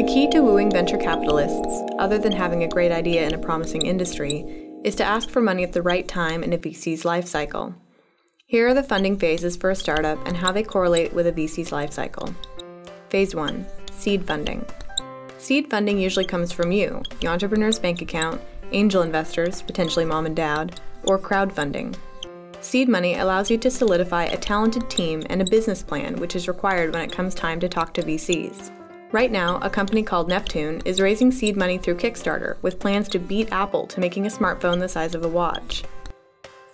The key to wooing venture capitalists, other than having a great idea in a promising industry, is to ask for money at the right time in a VC's life cycle. Here are the funding phases for a startup and how they correlate with a VC's life cycle. Phase 1 Seed Funding. Seed funding usually comes from you, the entrepreneur's bank account, angel investors, potentially mom and dad, or crowdfunding. Seed money allows you to solidify a talented team and a business plan, which is required when it comes time to talk to VCs. Right now, a company called Neptune is raising seed money through Kickstarter with plans to beat Apple to making a smartphone the size of a watch.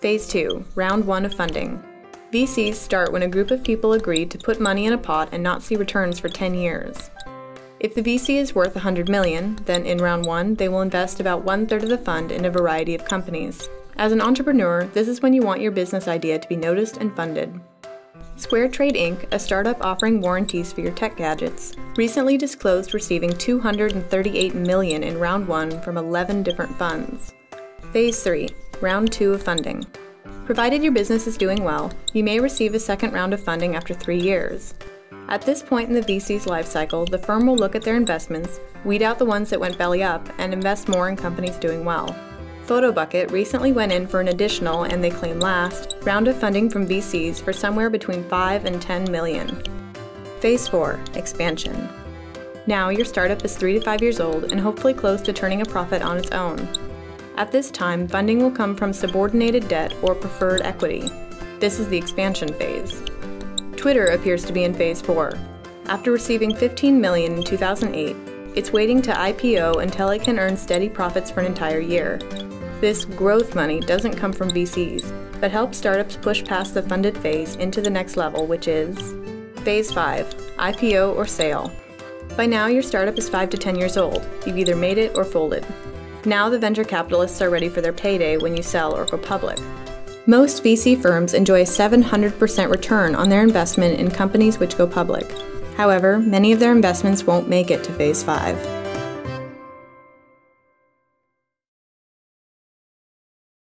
Phase 2 Round 1 of Funding. VCs start when a group of people agree to put money in a pot and not see returns for 10 years. If the VC is worth 100 million, then in round 1 they will invest about one third of the fund in a variety of companies. As an entrepreneur, this is when you want your business idea to be noticed and funded. Square Trade Inc., a startup offering warranties for your tech gadgets, recently disclosed receiving 238 million in round 1 from 11 different funds. Phase 3 Round 2 of funding. Provided your business is doing well, you may receive a second round of funding after three years. At this point in the VC's life cycle, the firm will look at their investments, weed out the ones that went belly up, and invest more in companies doing well. Photobucket recently went in for an additional, and they claim last, round of funding from VCs for somewhere between 5 and 10 million. Phase 4 Expansion. Now your startup is 3 to 5 years old and hopefully close to turning a profit on its own. At this time, funding will come from subordinated debt or preferred equity. This is the expansion phase. Twitter appears to be in phase 4. After receiving 15 million in 2008, it's waiting to IPO until it can earn steady profits for an entire year. This growth money doesn't come from VCs, but helps startups push past the funded phase into the next level, which is Phase 5 IPO or sale. By now, your startup is 5 to 10 years old. You've either made it or folded. Now the venture capitalists are ready for their payday when you sell or go public. Most VC firms enjoy a 700% return on their investment in companies which go public. However, many of their investments won't make it to phase 5.